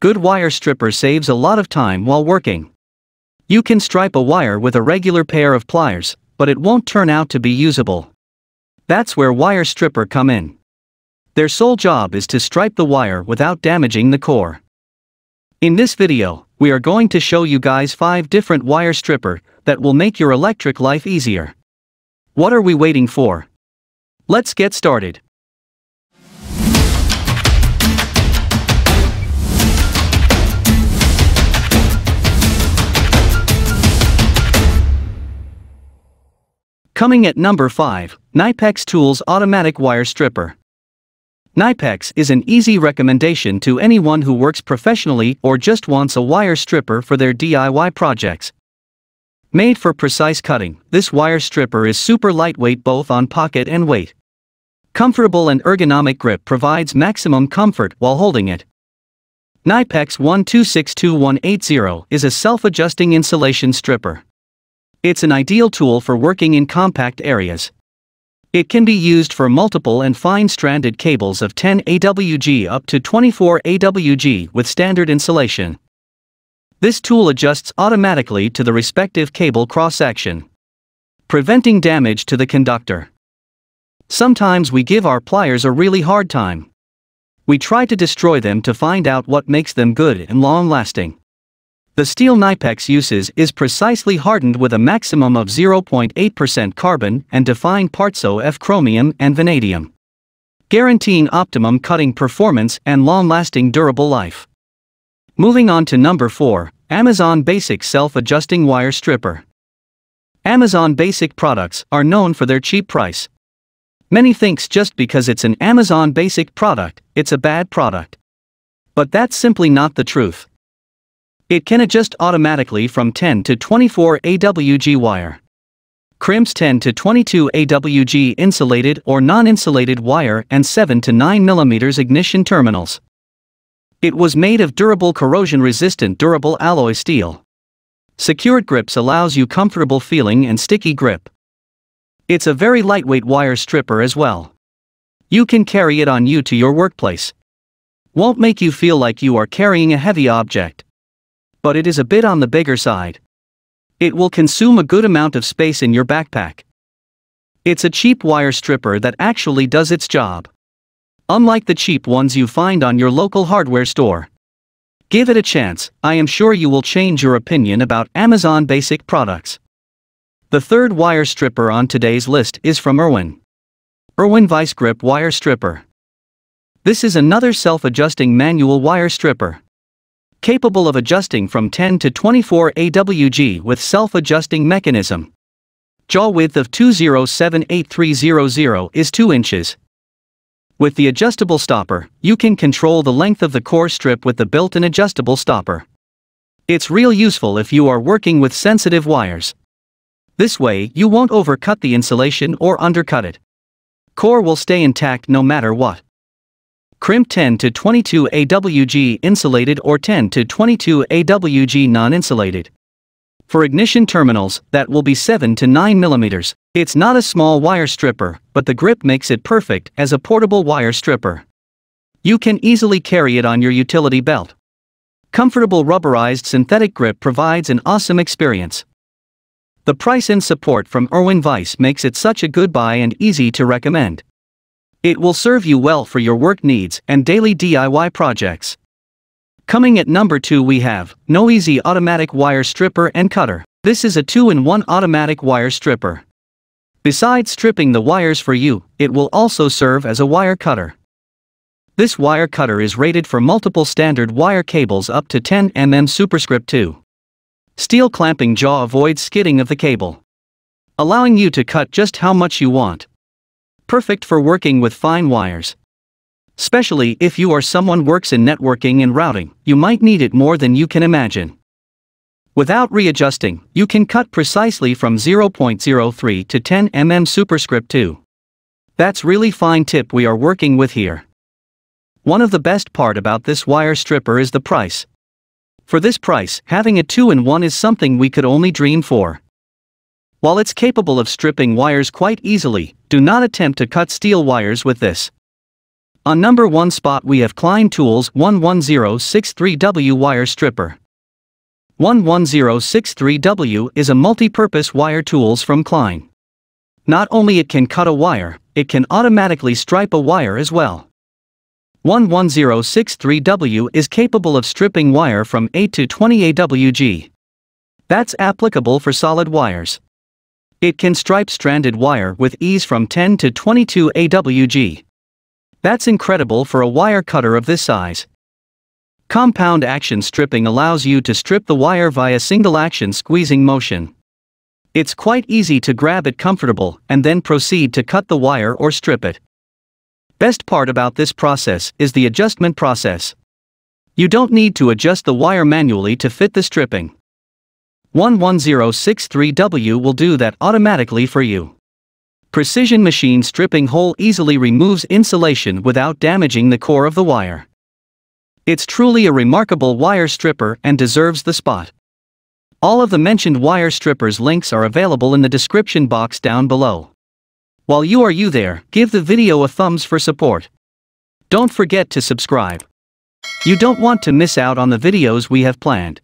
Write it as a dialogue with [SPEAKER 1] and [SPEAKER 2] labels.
[SPEAKER 1] Good wire stripper saves a lot of time while working. You can stripe a wire with a regular pair of pliers, but it won't turn out to be usable. That's where wire stripper come in. Their sole job is to stripe the wire without damaging the core. In this video, we are going to show you guys 5 different wire stripper that will make your electric life easier. What are we waiting for? Let's get started. Coming at number 5, Knipex Tools Automatic Wire Stripper. Knipex is an easy recommendation to anyone who works professionally or just wants a wire stripper for their DIY projects. Made for precise cutting, this wire stripper is super lightweight both on pocket and weight. Comfortable and ergonomic grip provides maximum comfort while holding it. Knipex 1262180 is a self-adjusting insulation stripper. It's an ideal tool for working in compact areas. It can be used for multiple and fine-stranded cables of 10 AWG up to 24 AWG with standard insulation. This tool adjusts automatically to the respective cable cross-section, preventing damage to the conductor. Sometimes we give our pliers a really hard time. We try to destroy them to find out what makes them good and long-lasting. The steel Knipex uses is precisely hardened with a maximum of 0.8% carbon and defined parts of chromium and vanadium. Guaranteeing optimum cutting performance and long-lasting durable life. Moving on to number 4, Amazon Basic Self-Adjusting Wire Stripper. Amazon Basic products are known for their cheap price. Many thinks just because it's an Amazon Basic product, it's a bad product. But that's simply not the truth. It can adjust automatically from 10 to 24 AWG wire. Crimps 10 to 22 AWG insulated or non-insulated wire and 7 to 9 mm ignition terminals. It was made of durable corrosion-resistant durable alloy steel. Secured grips allows you comfortable feeling and sticky grip. It's a very lightweight wire stripper as well. You can carry it on you to your workplace. Won't make you feel like you are carrying a heavy object but it is a bit on the bigger side. It will consume a good amount of space in your backpack. It's a cheap wire stripper that actually does its job. Unlike the cheap ones you find on your local hardware store. Give it a chance, I am sure you will change your opinion about Amazon Basic products. The third wire stripper on today's list is from Irwin. Irwin Vise-Grip Wire Stripper. This is another self-adjusting manual wire stripper capable of adjusting from 10 to 24 AWG with self-adjusting mechanism. Jaw width of 2078300 is 2 inches. With the adjustable stopper, you can control the length of the core strip with the built-in adjustable stopper. It's real useful if you are working with sensitive wires. This way, you won't overcut the insulation or undercut it. Core will stay intact no matter what. Crimp 10 to 22 AWG insulated or 10 to 22 AWG non-insulated. For ignition terminals, that will be 7 to 9 millimeters. It's not a small wire stripper, but the grip makes it perfect as a portable wire stripper. You can easily carry it on your utility belt. Comfortable rubberized synthetic grip provides an awesome experience. The price and support from Irwin Vise makes it such a good buy and easy to recommend. It will serve you well for your work needs and daily DIY projects. Coming at number 2 we have, Knoweasy Automatic Wire Stripper and Cutter. This is a 2-in-1 automatic wire stripper. Besides stripping the wires for you, it will also serve as a wire cutter. This wire cutter is rated for multiple standard wire cables up to 10 mm superscript 2. Steel clamping jaw avoids skidding of the cable, allowing you to cut just how much you want perfect for working with fine wires. Especially if you or someone works in networking and routing, you might need it more than you can imagine. Without readjusting, you can cut precisely from 0.03 to 10 mm superscript 2. That's really fine tip we are working with here. One of the best part about this wire stripper is the price. For this price, having a 2-in-1 is something we could only dream for. While it's capable of stripping wires quite easily, do not attempt to cut steel wires with this. On number 1 spot we have Klein Tools 11063W Wire Stripper. 11063W is a multi-purpose wire tools from Klein. Not only it can cut a wire, it can automatically stripe a wire as well. 11063W is capable of stripping wire from 8 to 20 AWG. That's applicable for solid wires. It can stripe stranded wire with ease from 10 to 22 AWG. That's incredible for a wire cutter of this size. Compound action stripping allows you to strip the wire via single action squeezing motion. It's quite easy to grab it comfortable and then proceed to cut the wire or strip it. Best part about this process is the adjustment process. You don't need to adjust the wire manually to fit the stripping. 11063W will do that automatically for you. Precision machine stripping hole easily removes insulation without damaging the core of the wire. It's truly a remarkable wire stripper and deserves the spot. All of the mentioned wire strippers links are available in the description box down below. While you are you there, give the video a thumbs for support. Don't forget to subscribe. You don't want to miss out on the videos we have planned.